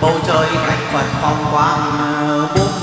bầu trời cảnh phật phong quang ờ, bốn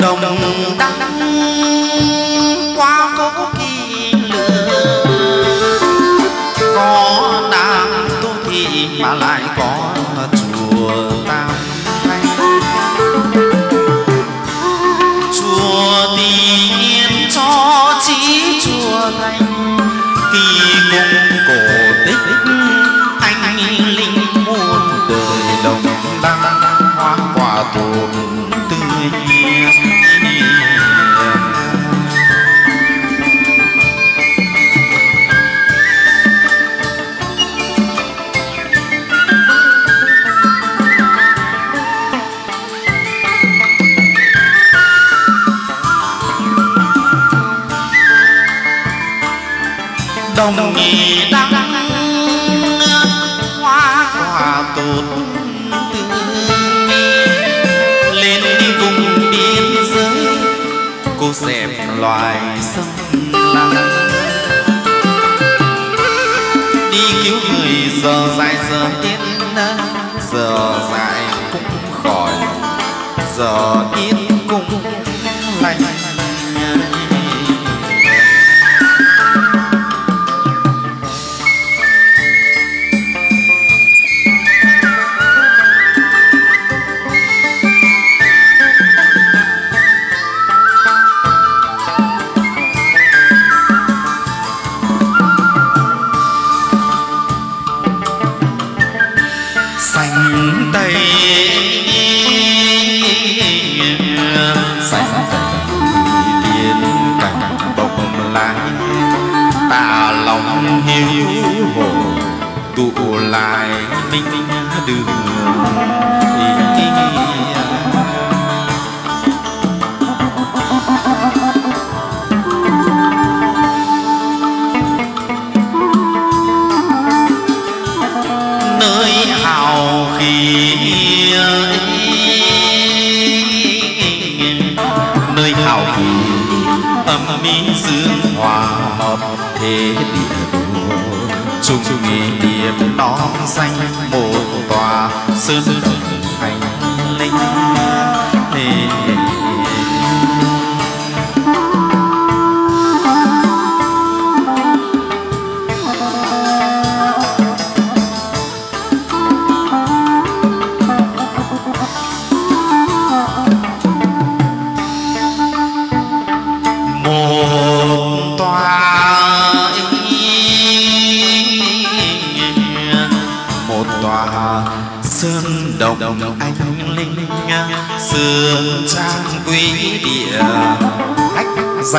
đồng đắng quá khó kỳ lửa có đàn tu thị mà lại có chùa tam thanh. Chùa tiên cho chỉ chùa thanh kỳ cung cổ tích anh linh muôn đời đồng đắng hoa quả tồn tươi. đồng nghề đăng hoa hòa tốt tương lên đi vùng biên giới, cô xem loài sông lăng. Đi cứu người, giờ dài giờ tiến giờ dài cũng khỏi, giờ yên cũng lành. lòng hiếu hồ tụ lại minh đường nơi hào khí nơi hào khí âm mỹ dương hòa hợp thế trùng niệm đón danh một tòa sơn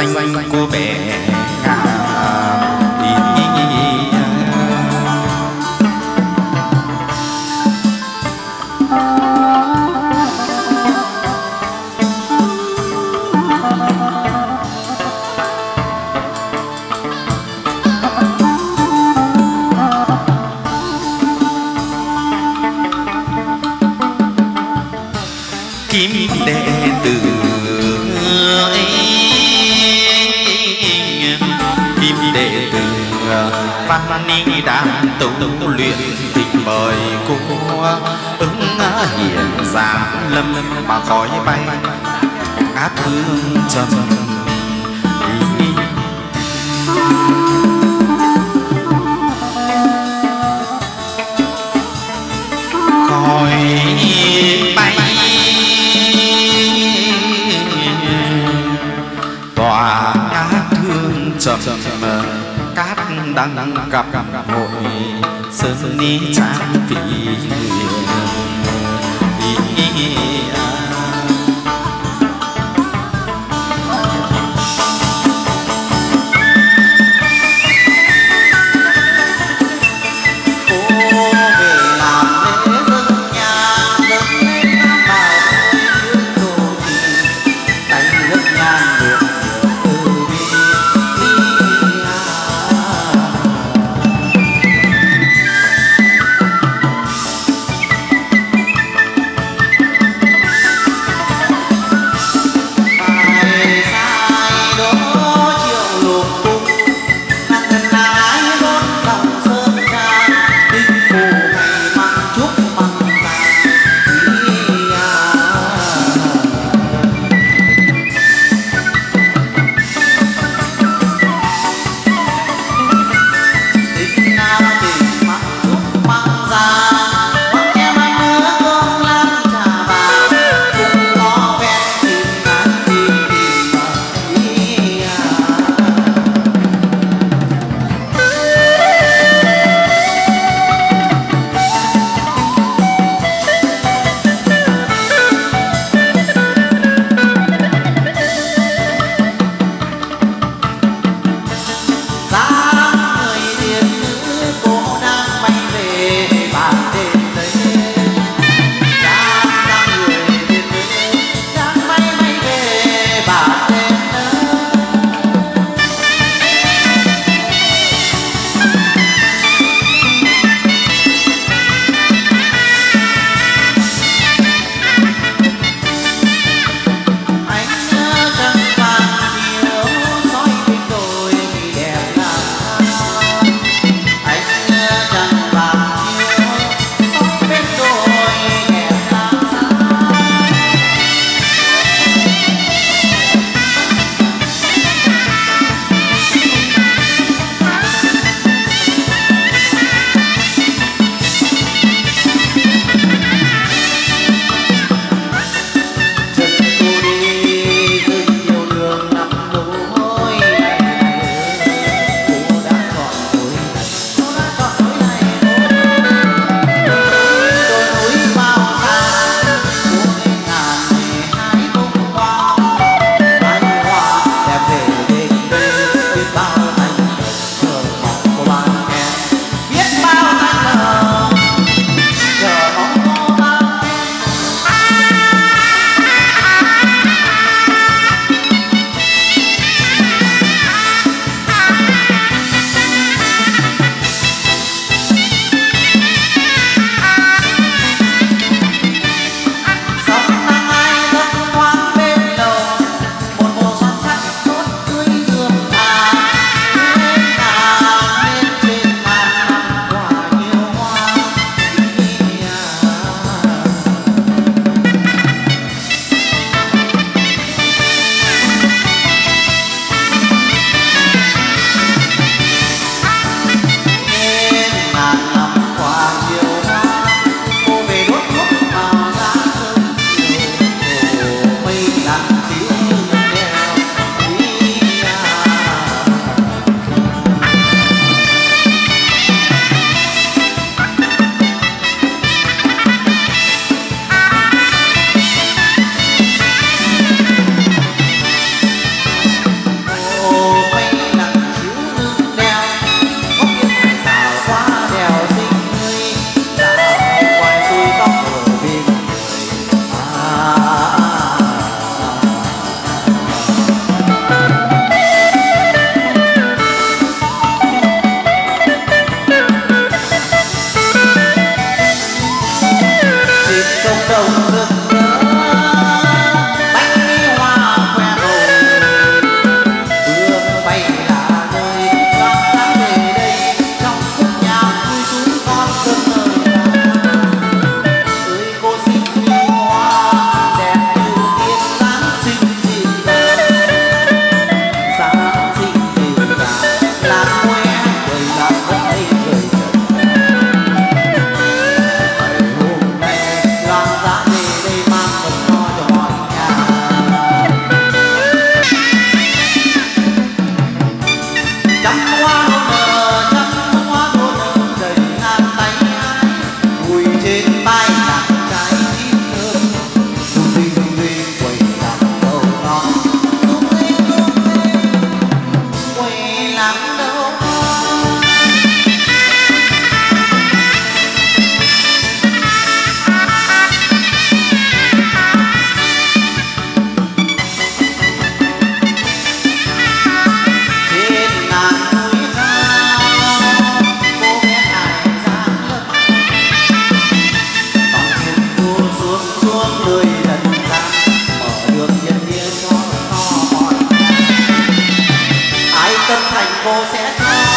danh cô tu luyện thỉnh mời cô ứng hiền giảng lâm mà khói bay. Át hương trầm khói bay. Tỏa át hương trầm cát đang gặp hội sơn ni trang vou é sentar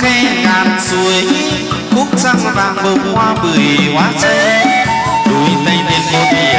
khe ngàn suối, khúc răng vàng bông hoa bưởi hoa cháy núi tây liền một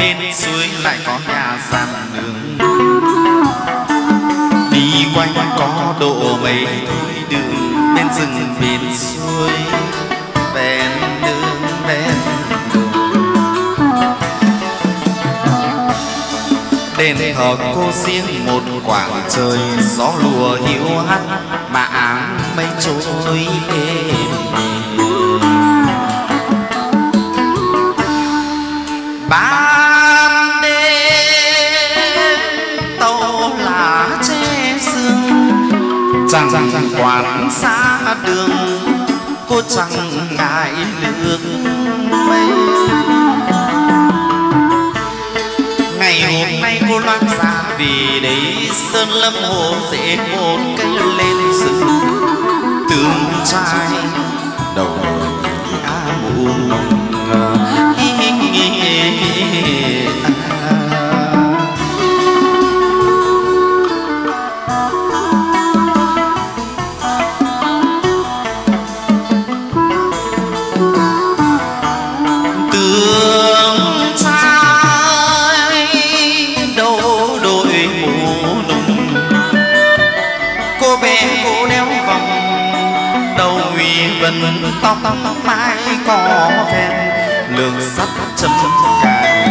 bên suối lại có nhà giàn nương đi quanh có độ mấy thôi đường bên rừng bên suối. Ven đường, ven đền thờ cô riêng một khoảng trời, gió lùa hiu hắt, mà áng mây trôi êm quảng quán xa đường, cô chẳng ngại lương mây ngày hôm nay cô loan ra vì đấy sơn lâm hồ dễ một cây lên rừng. Tương trai, đầu đời a muôn ngờ lương sắt chân cài.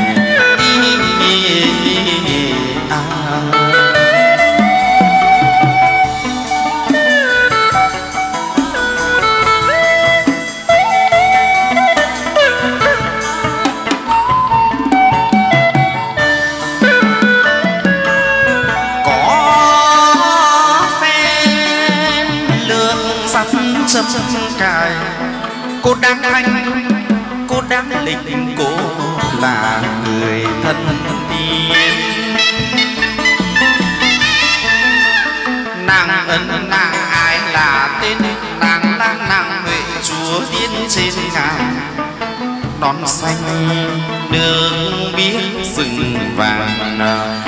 Có phen lương sắt châm cài cô đang anh đáng lịch cô là người thân tiên nàng ân nàng ai là tên nàng lang nàng huệ chúa tiên trên ngàn đón xanh đường biếc rừng vàng là